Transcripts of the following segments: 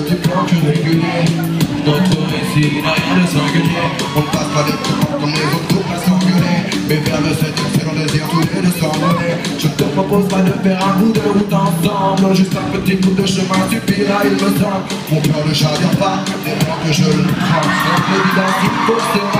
mon petit planche régulier Notre récit n'a rien de singulier. On ne passe pas des temps comme les autres Mais vers le 7 c'est l'on désire tous les deux s'envoler Je te propose pas de faire un bout de route ensemble. Juste un petit bout de chemin suffira il me semble. Mon cœur ne chavire pas, dès lors que je le trempe C'est se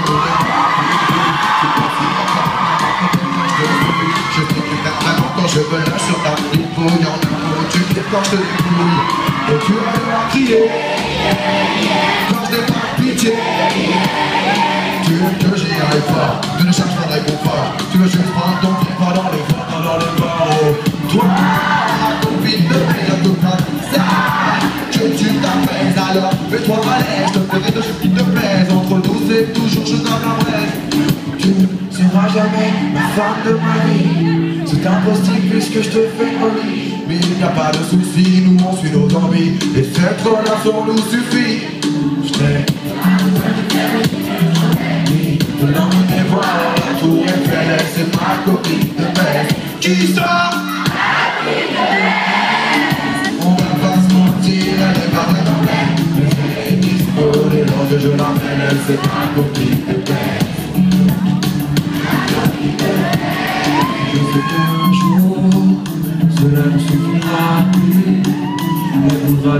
t'as un quand je veux là sur ta dépouille En amour, tu me déportes les couilles Et tu vas crier Quand je n'ai pas pitié Tu veux que j'y arrive pas. Tu ne cherches pas. De réconfort Tu veux juste prendre ton pied pas dans les pas dans les barreaux Toi, copine de mes autocrates Ça, que tu t'appelles alors. Mets-toi à l'aise, je te ferai de ce qui te plaise Entre nous c'est toujours je donne la braise Tu seras jamais ma femme de ma vie C'est impossible puisque je te fais folie Mais il n'y a pas de souci, nous on suit nos envies. Et cette relation nous suffit. Je t'aime de l'emmener voir la tour Eiffel, c'est ma copine de baisse Qui ça On va pas se mentir, elle est pas vraiment belle Mais elle est dispo, et lorsque je elle c'est ma copine de baisse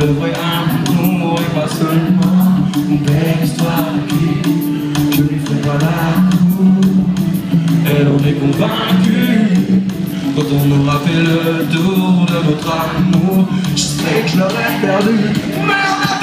le vrai amour et pas seulement une belle histoire qui je lui ferai la cour. Elle en est convaincue. Quand on aura fait le tour de notre amour, je sais que je l'aurais perdu. Merde